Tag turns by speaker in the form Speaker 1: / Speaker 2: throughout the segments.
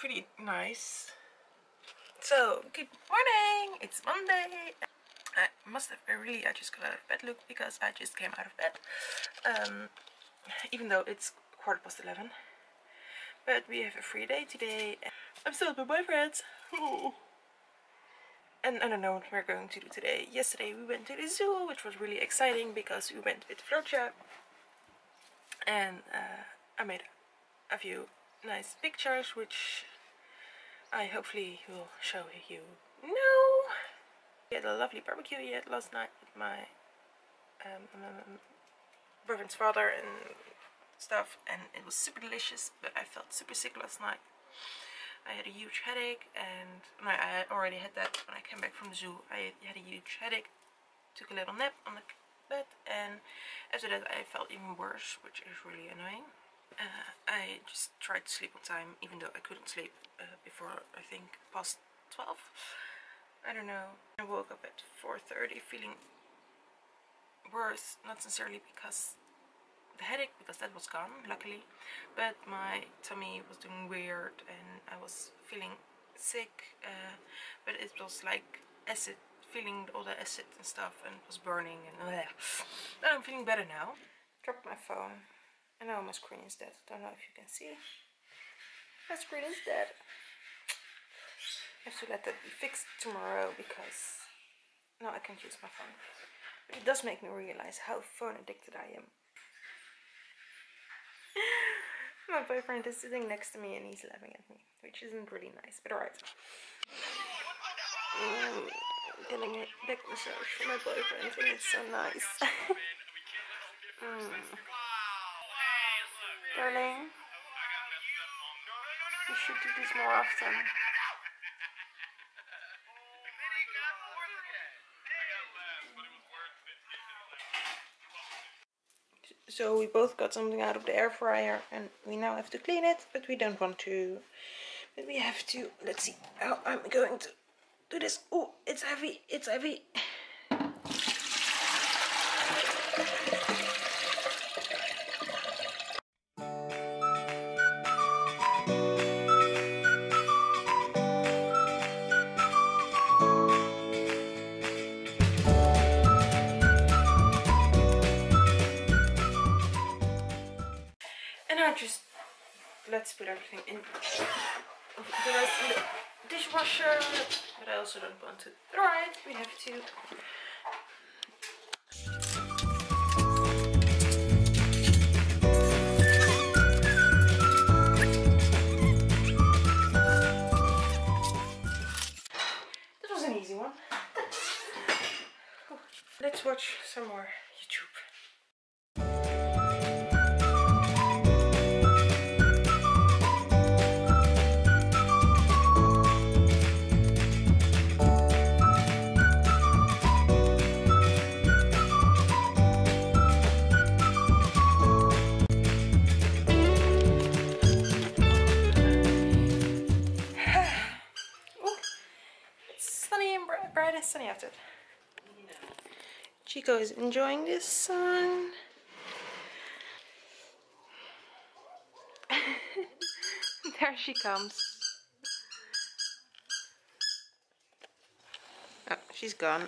Speaker 1: pretty nice. So, good morning! It's Monday. I must have really I just got out of bed look because I just came out of bed. Um, even though it's quarter past 11. But we have a free day today. I'm still with my boyfriends. And I don't know what we're going to do today. Yesterday we went to the zoo, which was really exciting because we went with Floortje. And uh, I made a few nice pictures, which I hopefully will show you No! We had a lovely barbecue yet last night with my um, um, father and stuff, and it was super delicious. But I felt super sick last night. I had a huge headache, and no, I already had that when I came back from the zoo. I had a huge headache. Took a little nap on the bed, and after that I felt even worse, which is really annoying. Uh, I just tried to sleep on time, even though I couldn't sleep uh, before I think past 12. I don't know. I woke up at 4.30 feeling worse, not necessarily because the headache, because that was gone, luckily, but my tummy was doing weird and I was feeling sick, uh, but it was like acid, feeling all the acid and stuff and it was burning and uh, but I'm feeling better now. Dropped my phone. I know my screen is dead. Don't know if you can see. My screen is dead. I have to let that be fixed tomorrow because now I can't use my phone. But it does make me realize how phone addicted I am. my boyfriend is sitting next to me and he's laughing at me, which isn't really nice, but alright. Mm, getting a back massage for my boyfriend and it's so nice. mm. Darling, you should do this more often. So we both got something out of the air fryer and we now have to clean it, but we don't want to. But we have to, let's see how I'm going to do this. Oh, it's heavy, it's heavy. everything in the rest in the dishwasher. But I also don't want to dry it. We have to That was an easy one. Let's watch some more Is enjoying this sun. there she comes. Oh, she's gone.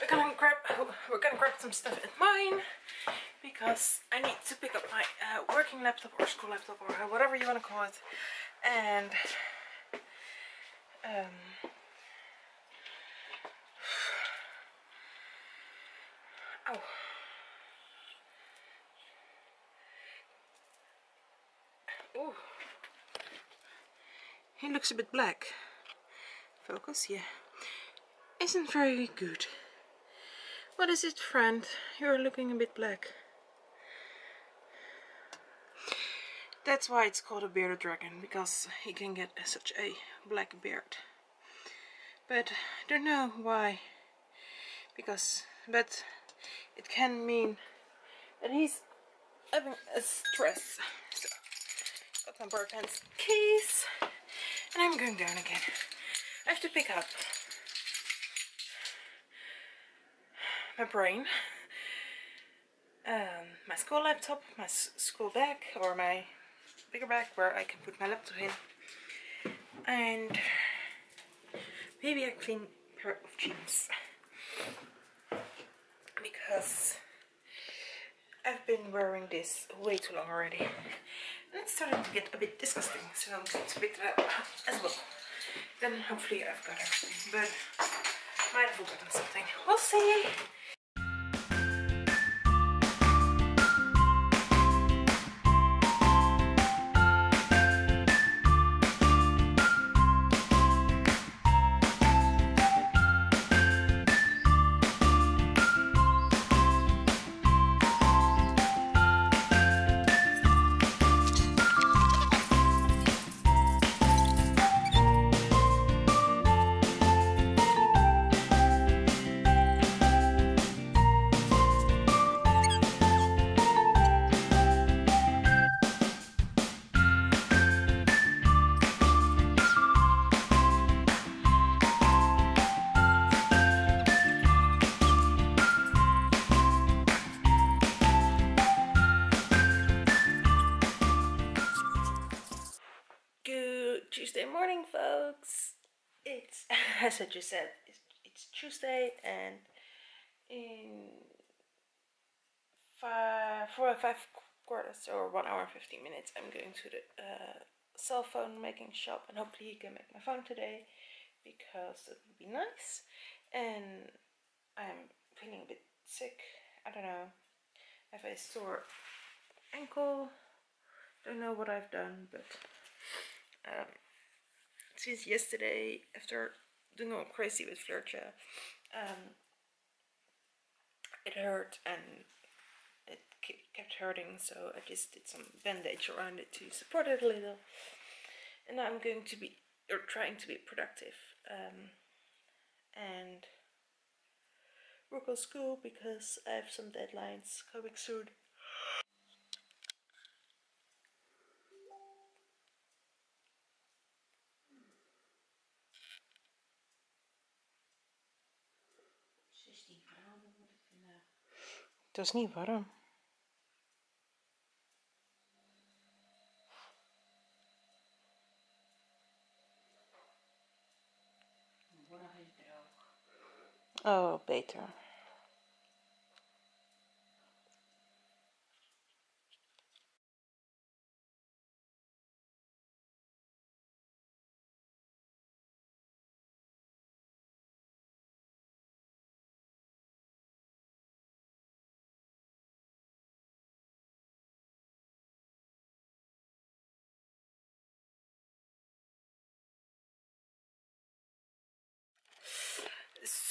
Speaker 1: We're gonna grab we're gonna grab some stuff at mine because I need to pick up my uh, working laptop or school laptop or whatever you want to call it and um, oh Ooh. He looks a bit black. Focus, yeah. Isn't very good. What is it, friend? You're looking a bit black. That's why it's called a bearded dragon, because he can get such a black beard. But I don't know why. Because, but it can mean that he's having a stress. So, got my boyfriend's keys, and I'm going down again. I have to pick up my brain, um, my school laptop, my school bag, or my bigger bag where I can put my laptop in, and maybe a clean pair of jeans because I've been wearing this way too long already. And it's starting to get a bit disgusting, so I'm going to pick that up as well. Then hopefully I've got everything, but might have forgotten something. We'll see. I just said, it's, it's Tuesday, and in five, four or five quarters or one hour and fifteen minutes, I'm going to the uh, cell phone making shop, and hopefully he can make my phone today because it would be nice. And I'm feeling a bit sick. I don't know. I have a sore ankle. Don't know what I've done, but um, since yesterday, after doing all crazy with Flirtje, um, it hurt and it kept hurting, so I just did some bandage around it to support it a little. And I'm going to be, or trying to be productive, um, and work on school because I have some deadlines coming soon. Dat is niet warm. Oh, beter.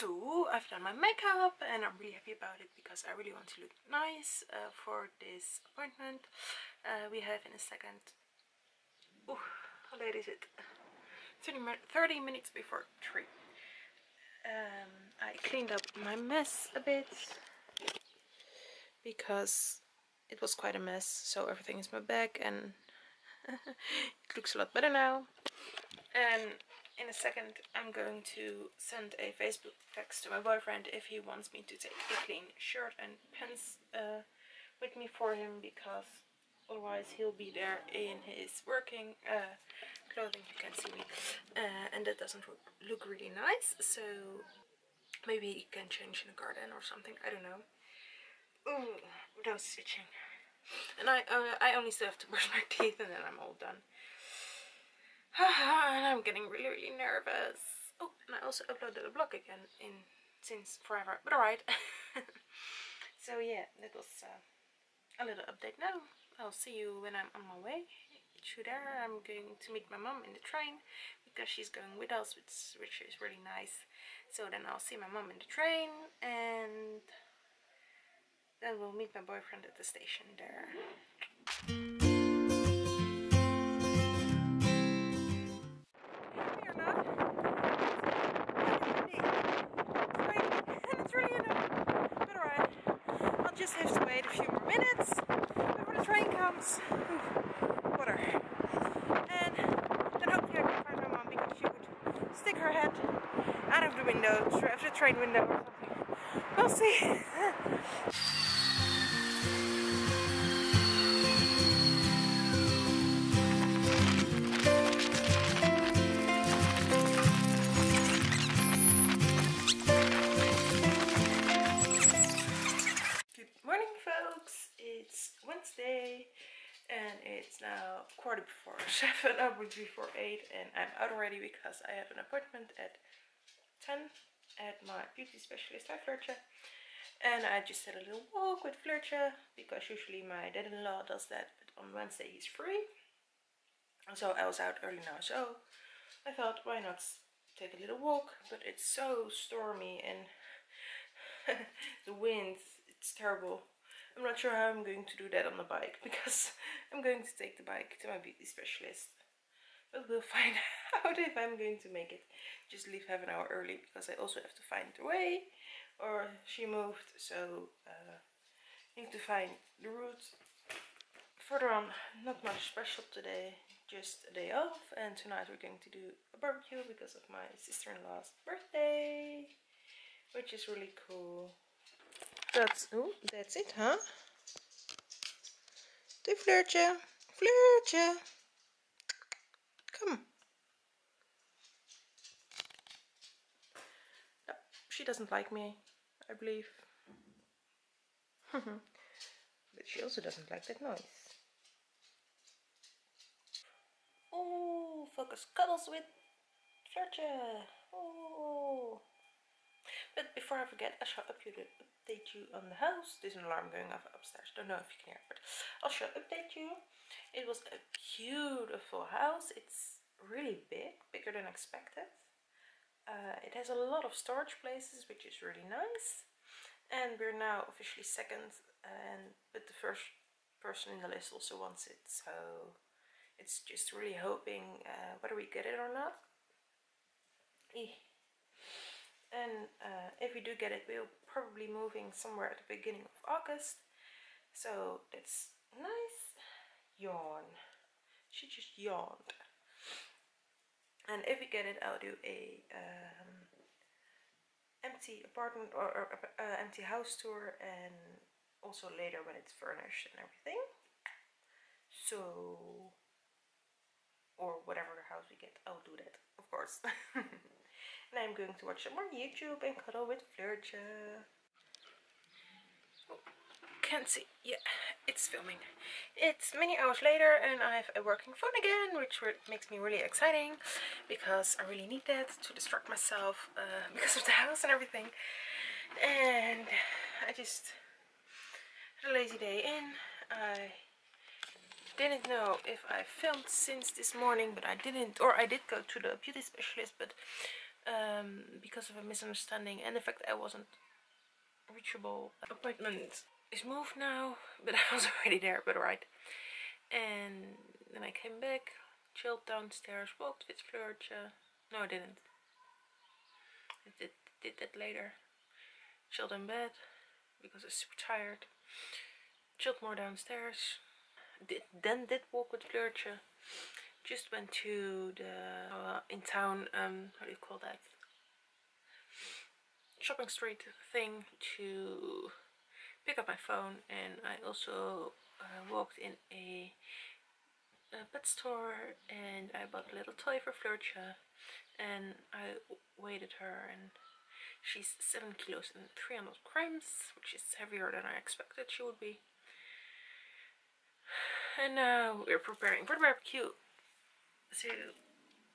Speaker 1: So I've done my makeup and I'm really happy about it because I really want to look nice uh, for this appointment. Uh, we have in a second. Oh how late is it? 30, 30 minutes before 3 um, I cleaned up my mess a bit because it was quite a mess so everything is my bag and it looks a lot better now. And in a second I'm going to send a Facebook text to my boyfriend if he wants me to take a clean shirt and pants uh, with me for him because otherwise he'll be there in his working uh, clothing, you can see me, uh, and that doesn't look really nice, so maybe he can change in the garden or something, I don't know. Ooh, without stitching. And I, uh, I only still have to brush my teeth and then I'm all done. And I'm getting really, really nervous. Oh, and I also uploaded a blog again in since forever, but alright. so yeah, that was uh, a little update now. I'll see you when I'm on my way to there. I'm going to meet my mom in the train because she's going with us, which, which is really nice. So then I'll see my mom in the train and then we'll meet my boyfriend at the station there. just have to wait a few more minutes when the train comes. And then hopefully I can find my mom because she would stick her head out of the window, out the train window or something. We'll see. and it's now quarter before seven, I would be before eight, and I'm out already because I have an appointment at 10 at my beauty specialist at Flirtje. And I just had a little walk with Flirtje because usually my dad-in-law does that, but on Wednesday he's free. So I was out early now, so I thought why not take a little walk, but it's so stormy and the wind, it's terrible. I'm not sure how I'm going to do that on the bike because I'm going to take the bike to my beauty specialist. But we'll find out if I'm going to make it. Just leave half an hour early because I also have to find the way or she moved so uh, need to find the route. Further on, not much special today, just a day off and tonight we're going to do a barbecue because of my sister-in-law's birthday which is really cool. That's, oh, that's it, huh? The Flirtje. Flirtje. Come. No, she doesn't like me, I believe. but she also doesn't like that noise. Oh, focus cuddles with Flirtje. Oh. Before I forget, I shall update you on the house. There's an alarm going off upstairs. Don't know if you can hear it, but I shall update you. It was a beautiful house. It's really big, bigger than expected. Uh, it has a lot of storage places, which is really nice. And we're now officially second, and but the first person in the list also wants it. So it's just really hoping uh, whether we get it or not. Eh and uh, if we do get it we'll probably moving somewhere at the beginning of August. So that's nice. Yawn. She just yawned. And if we get it I'll do a um, empty apartment or, or uh, empty house tour and also later when it's furnished and everything. So or whatever house we get I'll do that of course and I'm going to watch some more YouTube and cuddle with Flirtje. Oh, can't see. Yeah, it's filming. It's many hours later and I have a working phone again, which makes me really exciting because I really need that to distract myself uh, because of the house and everything. And I just had a lazy day in. I didn't know if I filmed since this morning, but I didn't, or I did go to the beauty specialist, but um, because of a misunderstanding and the fact I wasn't reachable. Appointment is moved now, but I was already there, but right. And then I came back, chilled downstairs, walked with Flirtje. No, I didn't. I did, did that later. Chilled in bed because I was super tired. Chilled more downstairs. Did, then did walk with Flirtje just went to the uh, in town um how do you call that? Shopping street thing to pick up my phone and I also uh, walked in a, a, pet store and I bought a little toy for Flirtje and I weighed her and she's 7 kilos and 300 grams which is heavier than I expected she would be. And now we're preparing for the barbecue so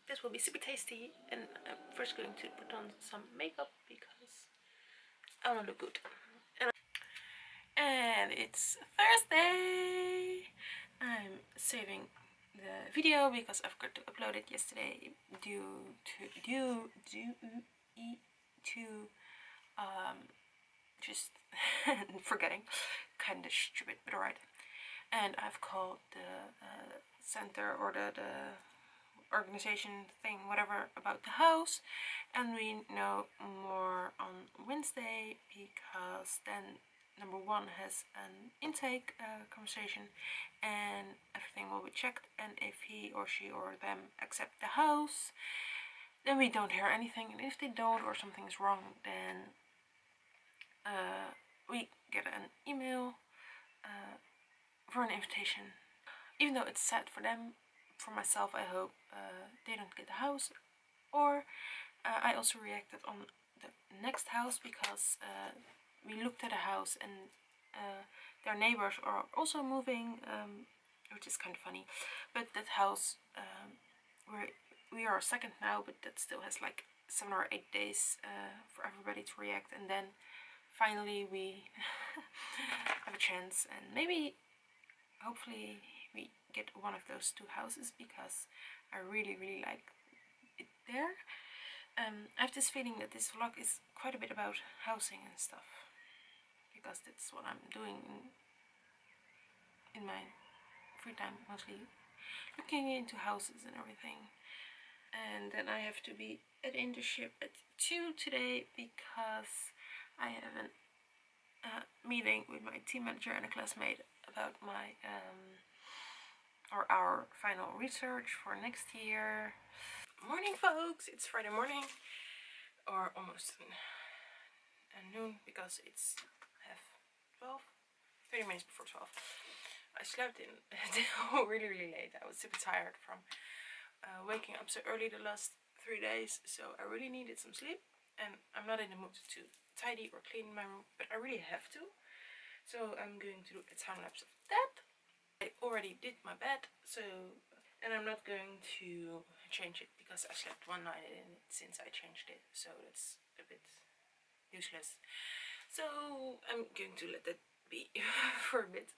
Speaker 1: this will be super tasty and I'm first going to put on some makeup because I want to look good. And, and it's Thursday! I'm saving the video because I forgot to upload it yesterday due to due due to um just forgetting kind of stupid but alright and I've called the uh, center or the, the organization thing whatever about the house and we know more on Wednesday because then number one has an intake uh, conversation and everything will be checked and if he or she or them accept the house then we don't hear anything. And if they don't or something is wrong, then uh, we get an email uh, for an invitation. Even though it's sad for them, for myself, I hope uh, they don't get the house. Or uh, I also reacted on the next house because uh, we looked at a house and uh, their neighbors are also moving, um, which is kind of funny. But that house, um, where we are second now, but that still has like seven or eight days uh, for everybody to react, and then finally we have a chance, and maybe, hopefully, get one of those two houses because I really, really like it there. Um, I have this feeling that this vlog is quite a bit about housing and stuff because that's what I'm doing in, in my free time mostly looking into houses and everything and then I have to be at internship at 2 today because I have a uh, meeting with my team manager and a classmate about my um, or our final research for next year. Morning folks, it's Friday morning or almost noon because it's half 12, 30 minutes before 12. I slept in really really late. I was super tired from uh, waking up so early the last three days so I really needed some sleep and I'm not in the mood to tidy or clean my room but I really have to so I'm going to do a time lapse of that I already did my bed so and I'm not going to change it because I slept one night in it since I changed it so that's a bit useless. So I'm going to let that be for a bit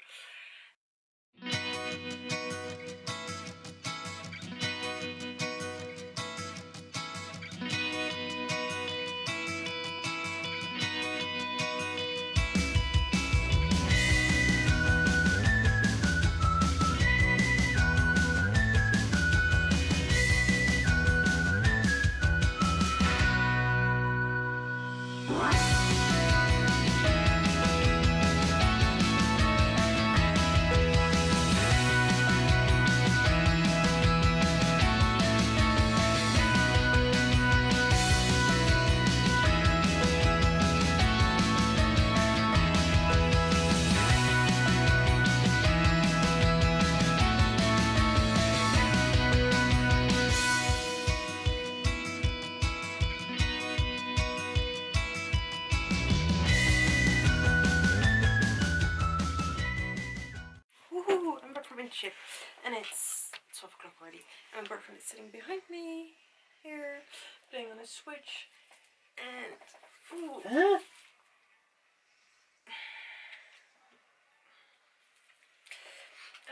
Speaker 1: on a switch and ooh. Huh?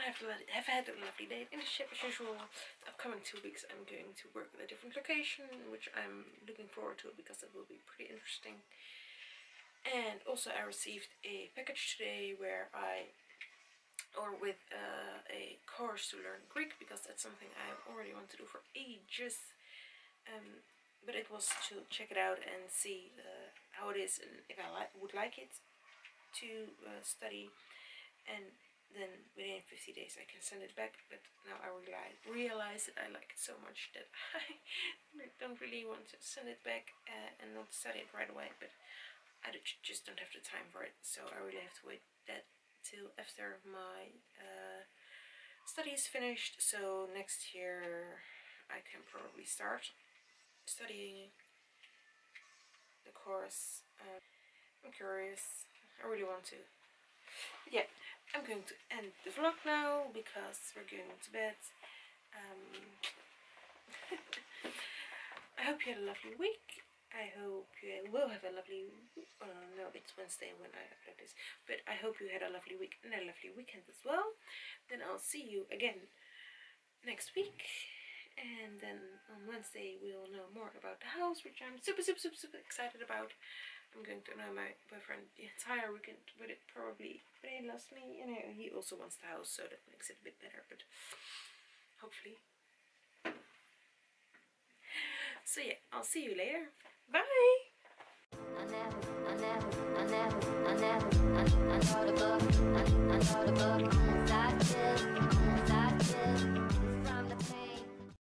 Speaker 1: I've, had a lovely day in the ship as usual. The upcoming two weeks I'm going to work in a different location, which I'm looking forward to because it will be pretty interesting. And also I received a package today where I or with uh, a course to learn Greek because that's something I already want to do for ages. Um, but it was to check it out and see uh, how it is and if I li would like it to uh, study. And then within 50 days I can send it back. But now I realize, realize that I like it so much that I don't really want to send it back uh, and not study it right away. But I just don't have the time for it. So I really have to wait that till after my uh, study is finished so next year I can probably start studying the course uh, I'm curious I really want to yeah I'm going to end the vlog now because we're going to bed um, I hope you had a lovely week I hope you will have a lovely, uh, no, it's Wednesday when I upload this, but I hope you had a lovely week and a lovely weekend as well. Then I'll see you again next week. And then on Wednesday we'll know more about the house, which I'm super, super, super, super excited about. I'm going to know my boyfriend the entire weekend, but it probably, but he loves me, you know, he also wants the house, so that makes it a bit better, but hopefully. So yeah, I'll see you later. Bye. I never, I never, I never, I never, I, I